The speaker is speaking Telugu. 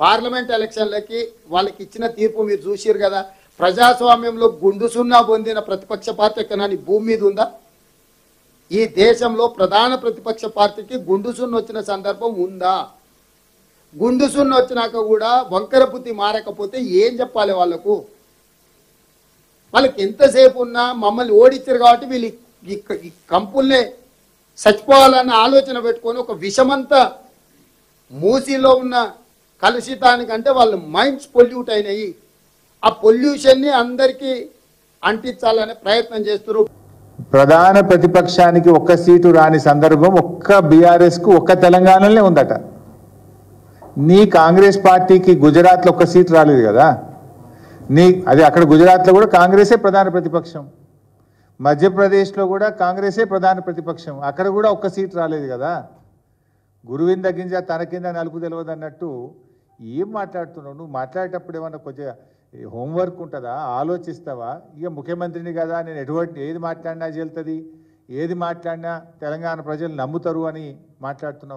పార్లమెంట్ ఎలక్షన్లకి వాళ్ళకి ఇచ్చిన తీర్పు మీరు చూసిరు కదా. ప్రజాస్వామ్యంలో గుండు సున్నా పొందిన ప్రతిపక్ష పార్టీ ఎక్కడని భూమి మీద ఉందా? ఈ దేశంలో ప్రధాన ప్రతిపక్ష పార్టీకి గుండుసున్న వచ్చిన సందర్భం ఉందా? గుండుసున్న వచ్చినాక కూడా వంకర బుద్ధి మారకపోతే ఏం చెప్పాలి వాళ్ళకు? వాళ్ళకి ఎంతసేపు ఉన్నా మమ్మల్ని ఓడించారు కాబట్టి వీళ్ళు ఈ- ఈ కంపుల్నే చచ్చిపోవాలన్న ఆలోచన పెట్టుకొని ఒక విషమంతా మూసీలో ఉన్న కలుషితానికంటే వాళ్ళ మైండ్స్ పొల్యూట్ అయినాయి. ఆ పొల్యూషన్ని అందరికీ అంటించాలనే ప్రయత్నం చేస్తున్నారు. ప్రధాన ప్రతిపక్షానికి ఒక్క సీటు రాని సందర్భం ఒక్క బీఆర్ఎస్కు ఒక్క తెలంగాణలోనే ఉందట. నీ కాంగ్రెస్ పార్టీకి గుజరాత్లో ఒక్క సీటు రాలేదు కదా? నీ అది అక్కడ గుజరాత్లో కూడా కాంగ్రెసే ప్రధాన ప్రతిపక్షం. మధ్యప్రదేశ్లో కూడా కాంగ్రెసే ప్రధాన ప్రతిపక్షం. అక్కడ కూడా ఒక్క సీటు రాలేదు కదా? గురువింద గింజ తన కింద నలుపు తెలియదు అన్నట్టు ఏం మాట్లాడుతున్నావు? నువ్వు మాట్లాడేటప్పుడు ఏమన్నా కొద్దిగా హోంవర్క్ ఉంటుందా? ఆలోచిస్తావా? ఇక ముఖ్యమంత్రిని కదా నేను ఎటువంటి ఏది మాట్లాడినా చెల్తుంది ఏది మాట్లాడినా తెలంగాణ ప్రజలు నమ్ముతారు అని మాట్లాడుతున్నావా?